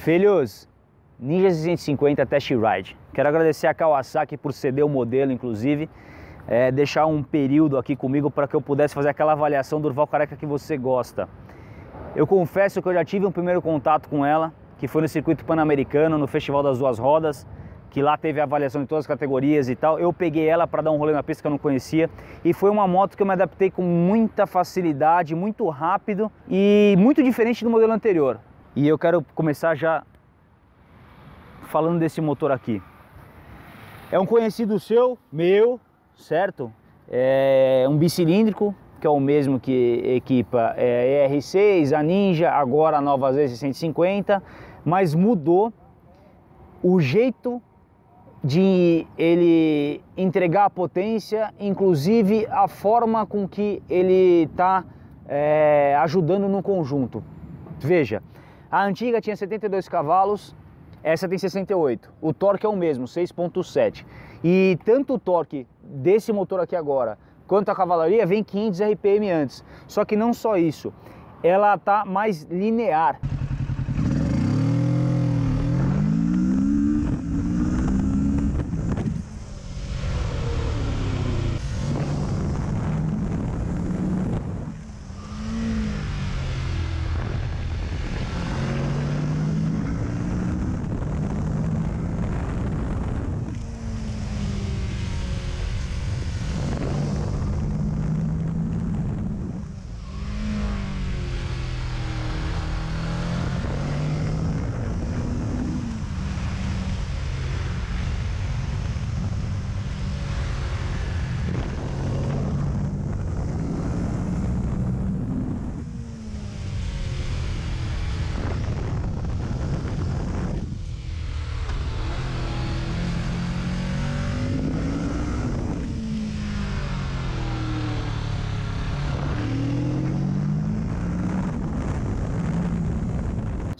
Filhos, Ninja 650 Test Ride. Quero agradecer a Kawasaki por ceder o modelo, inclusive, é, deixar um período aqui comigo para que eu pudesse fazer aquela avaliação do Urval Careca que você gosta. Eu confesso que eu já tive um primeiro contato com ela, que foi no circuito pan-americano, no Festival das Duas Rodas, que lá teve avaliação de todas as categorias e tal. Eu peguei ela para dar um rolê na pista que eu não conhecia e foi uma moto que eu me adaptei com muita facilidade, muito rápido e muito diferente do modelo anterior. E eu quero começar já falando desse motor aqui. É um conhecido seu, meu, certo? É um bicilíndrico, que é o mesmo que equipa é, ER6, a Ninja, agora a nova Z650, mas mudou o jeito de ele entregar a potência, inclusive a forma com que ele está é, ajudando no conjunto. Veja, a antiga tinha 72 cavalos, essa tem 68. O torque é o mesmo, 6.7. E tanto o torque desse motor aqui agora, quanto a cavalaria, vem 500 RPM antes. Só que não só isso, ela está mais linear.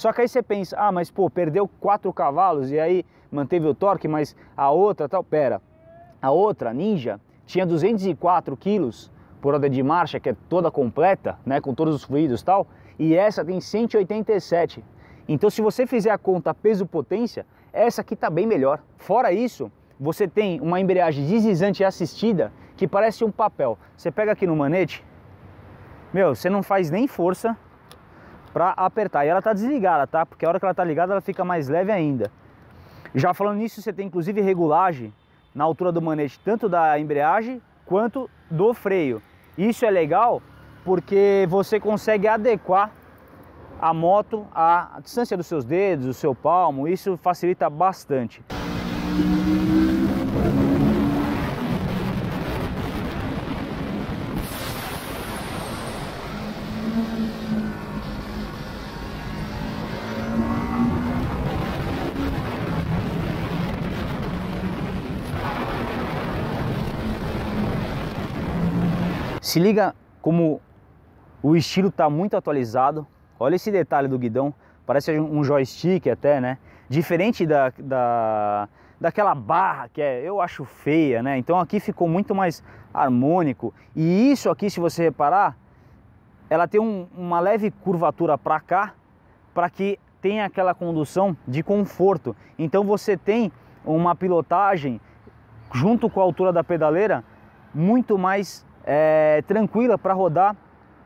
Só que aí você pensa, ah, mas pô, perdeu 4 cavalos e aí manteve o torque, mas a outra tal, pera, a outra, Ninja, tinha 204 quilos por hora de marcha, que é toda completa, né, com todos os fluidos e tal, e essa tem 187. Então se você fizer a conta peso-potência, essa aqui tá bem melhor. Fora isso, você tem uma embreagem deslizante assistida que parece um papel. Você pega aqui no manete, meu, você não faz nem força, para apertar. E ela está desligada, tá? Porque a hora que ela está ligada ela fica mais leve ainda. Já falando nisso, você tem inclusive regulagem na altura do manete, tanto da embreagem quanto do freio. Isso é legal porque você consegue adequar a moto à distância dos seus dedos, do seu palmo, isso facilita bastante. Se liga como o estilo está muito atualizado. Olha esse detalhe do guidão, parece um joystick até, né? Diferente da, da, daquela barra que é, eu acho feia, né? Então aqui ficou muito mais harmônico. E isso aqui, se você reparar, ela tem um, uma leve curvatura para cá, para que tenha aquela condução de conforto. Então você tem uma pilotagem junto com a altura da pedaleira muito mais é, tranquila para rodar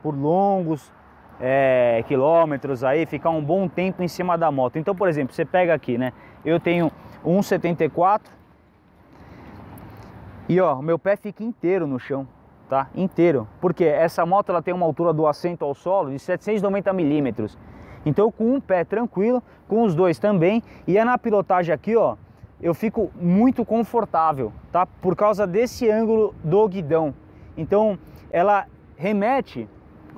por longos é, quilômetros aí, ficar um bom tempo em cima da moto. Então, por exemplo, você pega aqui, né? Eu tenho 1,74 e ó, meu pé fica inteiro no chão, tá? Inteiro. Porque essa moto ela tem uma altura do assento ao solo de 790 milímetros. Então, com um pé tranquilo, com os dois também, e é na pilotagem aqui, ó, eu fico muito confortável, tá? Por causa desse ângulo do guidão. Então ela remete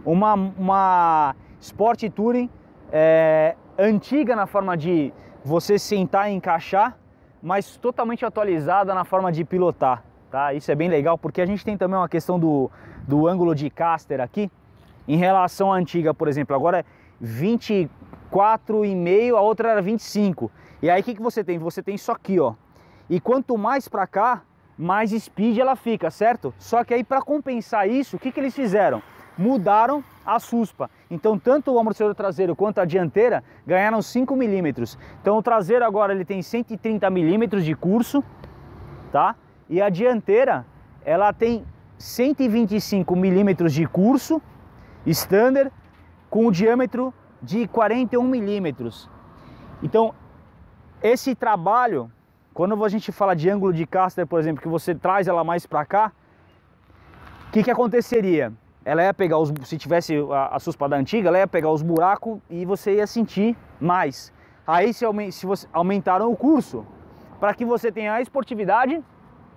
uma, uma Sport Touring é, antiga na forma de você sentar e encaixar, mas totalmente atualizada na forma de pilotar. Tá? Isso é bem legal porque a gente tem também uma questão do, do ângulo de caster aqui em relação à antiga, por exemplo. Agora é 24,5, a outra era 25. E aí o que, que você tem? Você tem isso aqui, ó. E quanto mais para cá, mais speed ela fica, certo? Só que aí para compensar isso, o que, que eles fizeram? Mudaram a suspa. Então, tanto o amortecedor traseiro quanto a dianteira ganharam 5 milímetros. Então, o traseiro agora ele tem 130 milímetros de curso, tá? E a dianteira, ela tem 125 milímetros de curso, standard, com o diâmetro de 41 milímetros. Então, esse trabalho, quando a gente fala de ângulo de caster, por exemplo, que você traz ela mais para cá, o que, que aconteceria? Ela ia pegar os, se tivesse a, a suspada antiga, ela ia pegar os buracos e você ia sentir mais. Aí se, se você aumentaram o curso, para que você tenha a esportividade,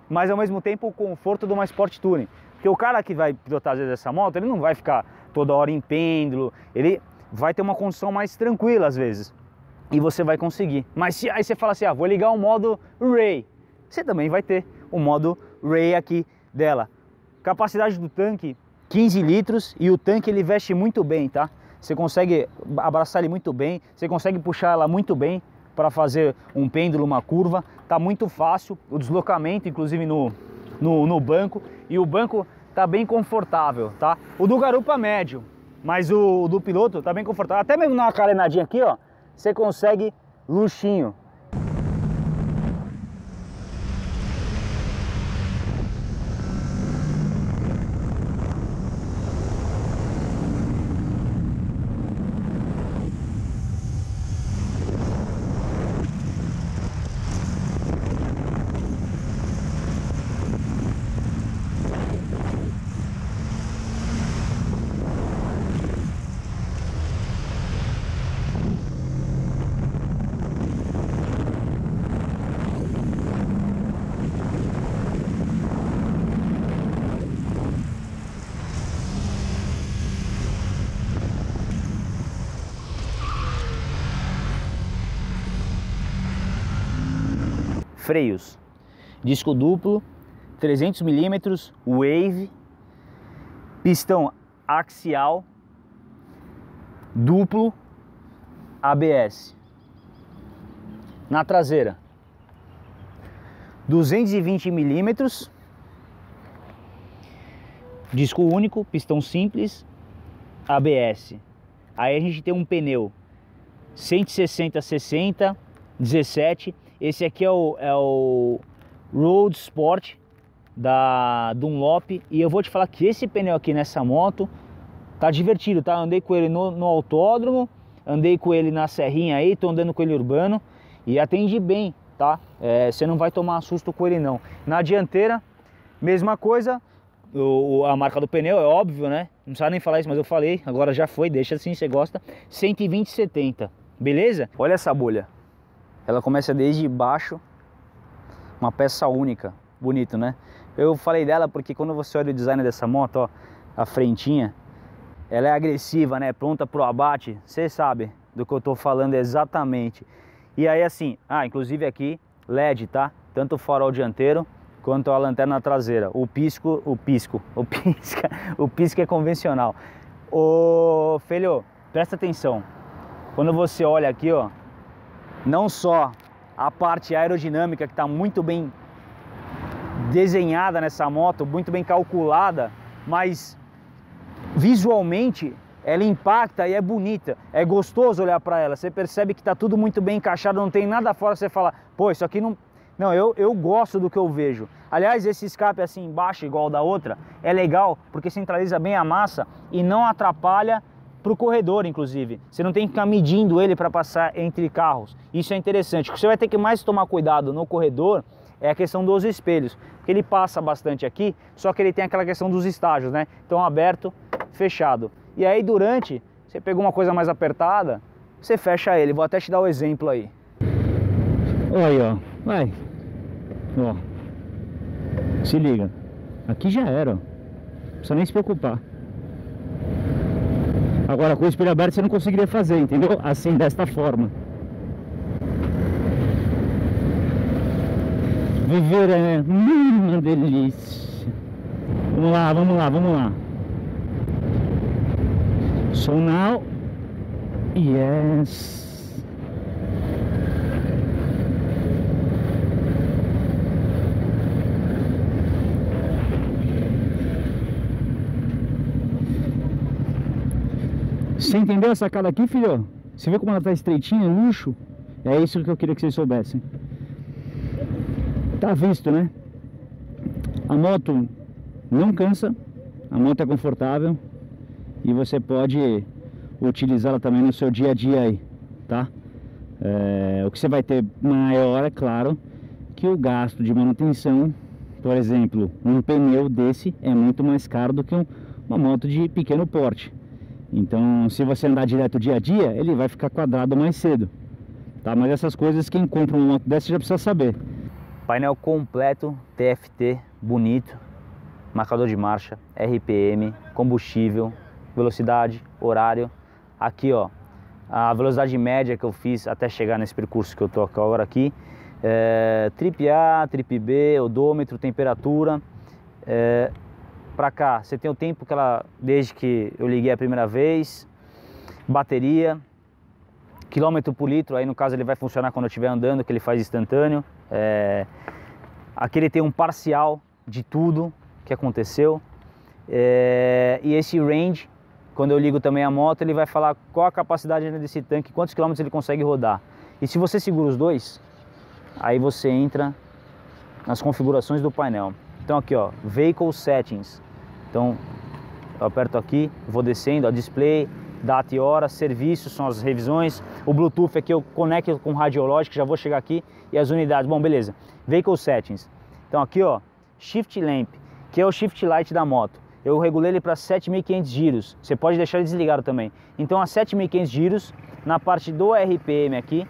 mas ao mesmo tempo o conforto de uma Sport Touring. Porque o cara que vai pilotar às vezes essa moto, ele não vai ficar toda hora em pêndulo, ele vai ter uma condição mais tranquila às vezes. E você vai conseguir. Mas se aí você fala assim, ah, vou ligar o modo Ray, você também vai ter o modo Ray aqui dela. Capacidade do tanque 15 litros e o tanque ele veste muito bem, tá? Você consegue abraçar ele muito bem, você consegue puxar ela muito bem para fazer um pêndulo, uma curva. Tá muito fácil o deslocamento, inclusive no, no, no banco. E o banco tá bem confortável, tá? O do garupa médio, mas o, do piloto tá bem confortável. Até mesmo numa carenadinha aqui, ó, você consegue luxinho. Freios. Disco duplo, 300 milímetros, wave, pistão axial, duplo, ABS. Na traseira, 220 milímetros, disco único, pistão simples, ABS. Aí a gente tem um pneu 160 60 17 esse aqui é o, é o Road Sport da Dunlop e eu vou te falar que esse pneu aqui nessa moto tá divertido, tá? Andei com ele no, no autódromo, andei com ele na serrinha aí, tô andando com ele urbano e atende bem, tá? É, você não vai tomar susto com ele não. Na dianteira, mesma coisa, o, a marca do pneu é óbvio, né? Não precisa nem falar isso, mas eu falei, agora já foi, deixa assim, você gosta. 120 70, beleza? Olha essa bolha. Ela começa desde baixo, uma peça única, bonito, né? Eu falei dela porque quando você olha o design dessa moto, ó, a frentinha, ela é agressiva, né? Pronta pro abate, você sabe do que eu tô falando exatamente. E aí assim, ah, inclusive aqui LED, tá? Tanto o farol dianteiro quanto a lanterna traseira. O pisco, o pisco, o pisca, o pisca é convencional. Ô, filho, presta atenção. Quando você olha aqui, ó, não só a parte aerodinâmica que está muito bem desenhada nessa moto, muito bem calculada, mas visualmente ela impacta e é bonita, é gostoso olhar para ela. Você percebe que está tudo muito bem encaixado, não tem nada fora. Você fala, pô, isso aqui não. Não, eu, eu gosto do que eu vejo. Aliás, esse escape assim embaixo, igual da outra, é legal porque centraliza bem a massa e não atrapalha para o corredor, inclusive. Você não tem que ficar medindo ele para passar entre carros. Isso é interessante. O que você vai ter que mais tomar cuidado no corredor é a questão dos espelhos, porque ele passa bastante aqui, só que ele tem aquela questão dos estágios, né? Então aberto, fechado. E aí durante, você pegou uma coisa mais apertada, você fecha ele. Vou até te dar o um exemplo aí. Olha aí, ó. Vai. Ó. Se liga. Aqui já era. Não precisa nem se preocupar. Agora com o espelho aberto você não conseguiria fazer, entendeu? Assim, desta forma. Viver é uma delícia. Vamos lá, vamos lá, vamos lá. So now, yes. Você entendeu a sacada aqui, filho? Você vê como ela tá estreitinha, luxo? É isso que eu queria que vocês soubessem. Tá visto, né? A moto não cansa, a moto é confortável e você pode utilizá-la também no seu dia a dia aí, tá? É, o que você vai ter maior, é claro, que o gasto de manutenção, por exemplo, um pneu desse é muito mais caro do que um, uma moto de pequeno porte. Então, se você andar direto dia a dia, ele vai ficar quadrado mais cedo. Tá? Mas essas coisas quem compra uma moto dessa já precisa saber. Painel completo, TFT, bonito, marcador de marcha, RPM, combustível, velocidade, horário. Aqui ó, a velocidade média que eu fiz até chegar nesse percurso que eu tô agora aqui. É, trip A, trip B, odômetro, temperatura. É, para cá, você tem o tempo que ela, desde que eu liguei a primeira vez, bateria, quilômetro por litro, aí no caso ele vai funcionar quando eu estiver andando, que ele faz instantâneo. É, aqui ele tem um parcial de tudo que aconteceu. É, e esse range, quando eu ligo também a moto, ele vai falar qual a capacidade desse tanque, quantos quilômetros ele consegue rodar. E se você segura os dois, aí você entra nas configurações do painel. Então aqui ó, Vehicle Settings. Então eu aperto aqui, vou descendo, ó, display, data e hora, serviços são as revisões, o Bluetooth aqui eu conecto com o radiológico, já vou chegar aqui, e as unidades, bom, beleza. Vehicle Settings. Então aqui ó, Shift Lamp, que é o Shift Light da moto. Eu regulei ele para 7.500 giros, você pode deixar ele desligado também. Então a 7.500 giros, na parte do RPM aqui,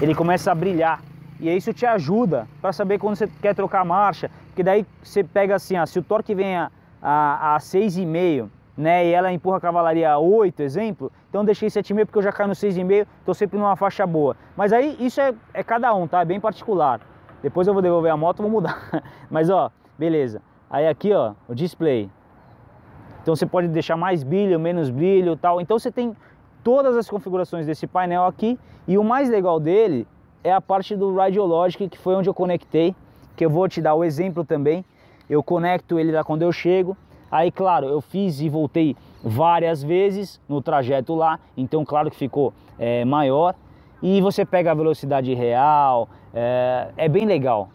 ele começa a brilhar. E isso te ajuda para saber quando você quer trocar a marcha, porque daí você pega assim, ó, se o torque vem a, a, a 6,5, né, e ela empurra a cavalaria a 8, exemplo, então deixei 7,5 porque eu já caio no 6,5, estou sempre numa faixa boa. Mas aí isso é, é cada um, tá? É bem particular. Depois eu vou devolver a moto, vou mudar. Mas ó, beleza. Aí aqui ó, o display. Então você pode deixar mais brilho, menos brilho, tal. Então você tem todas as configurações desse painel aqui e o mais legal dele é a parte do Radiologic, que foi onde eu conectei que eu vou te dar o exemplo também. Eu conecto ele lá quando eu chego. Aí, claro, eu fiz e voltei várias vezes no trajeto lá, então, claro que ficou é, maior. E você pega a velocidade real, é, é bem legal.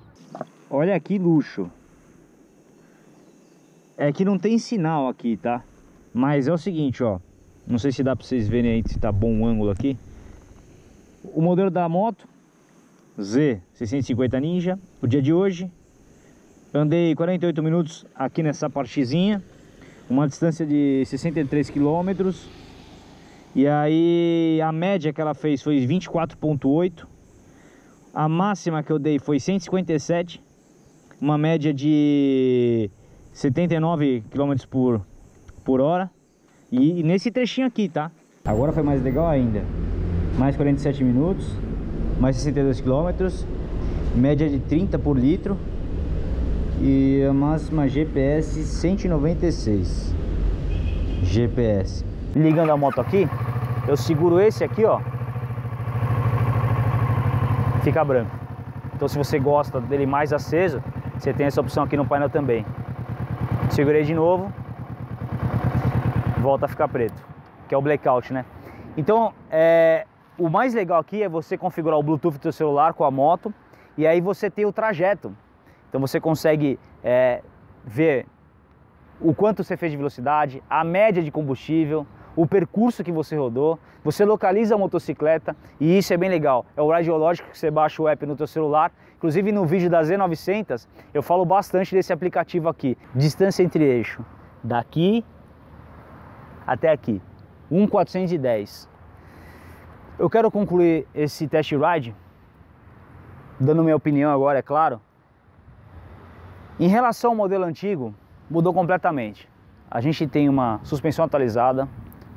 Olha que luxo. É que não tem sinal aqui, tá? Mas é o seguinte, ó. Não sei se dá pra vocês verem aí se tá bom o ângulo aqui. O modelo da moto Z650 Ninja, o dia de hoje. Andei 48 minutos aqui nessa partezinha, uma distância de 63 quilômetros. E aí a média que ela fez foi 24.8. A máxima que eu dei foi 157, uma média de 79 km por, por hora. E, e nesse trechinho aqui, tá? Agora foi mais legal ainda. Mais 47 minutos mais 62 km, média de 30 por litro e a máxima GPS 196 GPS. Ligando a moto aqui, eu seguro esse aqui, ó, fica branco. Então se você gosta dele mais aceso, você tem essa opção aqui no painel também. Segurei de novo, volta a ficar preto, que é o blackout, né? Então, é, o mais legal aqui é você configurar o Bluetooth do seu celular com a moto e aí você tem o trajeto. Então você consegue é, ver o quanto você fez de velocidade, a média de combustível, o percurso que você rodou, você localiza a motocicleta e isso é bem legal. É o radiológico que você baixa o app no teu celular. Inclusive no vídeo da Z900 eu falo bastante desse aplicativo aqui. Distância entre eixo, daqui até aqui, 1,410. Eu quero concluir esse test ride dando minha opinião agora, é claro. Em relação ao modelo antigo, mudou completamente. A gente tem uma suspensão atualizada,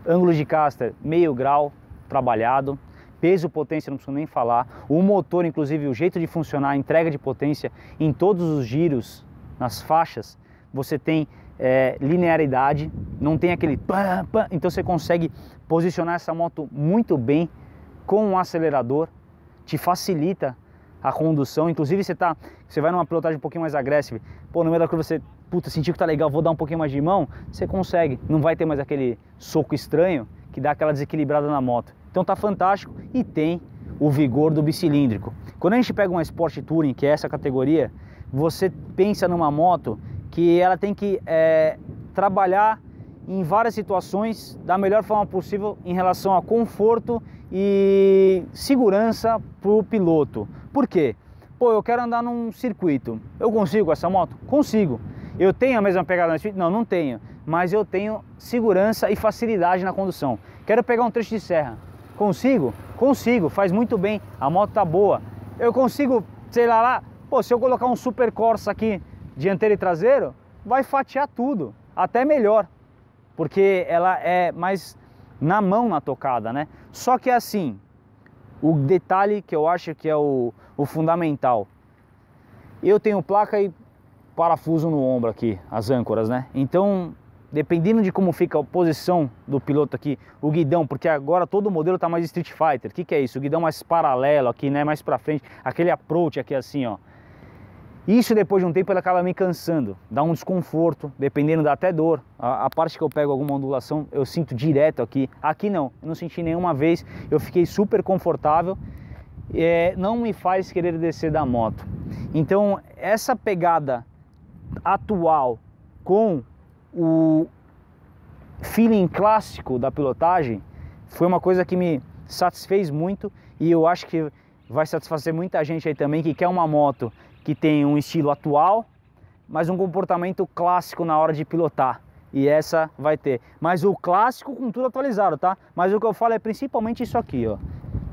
ângulo de caster meio grau trabalhado, peso potência não preciso nem falar, o motor inclusive o jeito de funcionar, a entrega de potência em todos os giros, nas faixas, você tem é, linearidade, não tem aquele pam, pam, então você consegue posicionar essa moto muito bem com um acelerador, te facilita a condução. Inclusive você tá, você vai numa pilotagem um pouquinho mais agressiva, pô, no meio da curva você, puta, sentiu que tá legal, vou dar um pouquinho mais de mão, você consegue. Não vai ter mais aquele soco estranho que dá aquela desequilibrada na moto. Então tá fantástico e tem o vigor do bicilíndrico. Quando a gente pega uma Sport Touring, que é essa categoria, você pensa numa moto que ela tem que é, trabalhar em várias situações da melhor forma possível em relação a conforto e segurança para o piloto. Por quê? Pô, eu quero andar num circuito. Eu consigo essa moto? Consigo. Eu tenho a mesma pegada no circuito? Não, não tenho. Mas eu tenho segurança e facilidade na condução. Quero pegar um trecho de serra. Consigo? Consigo. Faz muito bem. A moto tá boa. Eu consigo, sei lá, lá. Pô, se eu colocar um Super Corsa aqui, dianteiro e traseiro, vai fatiar tudo. Até melhor porque ela é mais na mão na tocada, né? Só que assim, o detalhe que eu acho que é o, o fundamental, eu tenho placa e parafuso no ombro aqui, as âncoras, né? Então, dependendo de como fica a posição do piloto aqui, o guidão, porque agora todo modelo tá mais Street Fighter. O que, que é isso? O guidão mais paralelo aqui, né? Mais para frente, aquele approach aqui assim, ó. Isso depois de um tempo ele acaba me cansando, dá um desconforto, dependendo dá até dor. A, a, parte que eu pego alguma ondulação eu sinto direto aqui. Aqui não, eu não senti nenhuma vez, eu fiquei super confortável, é, não me faz querer descer da moto. Então essa pegada atual com o feeling clássico da pilotagem foi uma coisa que me satisfez muito e eu acho que vai satisfazer muita gente aí também que quer uma moto que tem um estilo atual, mas um comportamento clássico na hora de pilotar. E essa vai ter. Mas o clássico com tudo atualizado, tá? Mas o que eu falo é principalmente isso aqui, ó.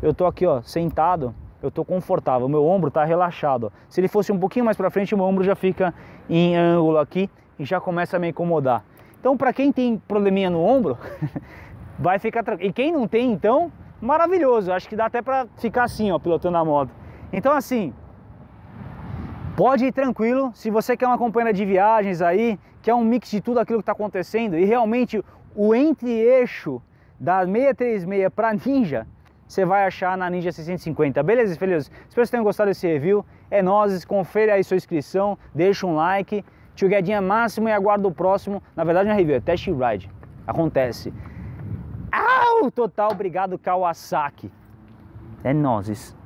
Eu tô aqui, ó, sentado, eu tô confortável, meu ombro tá relaxado. Ó. Se ele fosse um pouquinho mais para frente, meu ombro já fica em ângulo aqui e já começa a me incomodar. Então, para quem tem probleminha no ombro, vai ficar tranquilo. E quem não tem, então, maravilhoso. Acho que dá até para ficar assim, ó, pilotando a moto. Então, assim, Pode ir tranquilo, se você quer uma companhia de viagens aí, quer um mix de tudo aquilo que está acontecendo e realmente o entre-eixo da 636 para Ninja, você vai achar na Ninja 650. Beleza, filhos? Espero que vocês tenham gostado desse review. É nóis, confere aí sua inscrição, deixa um like. Tio Guedinha máximo e aguardo o próximo. Na verdade não é review, é test ride. Acontece. Au! Total, obrigado Kawasaki. É nozes.